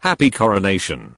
Happy coronation.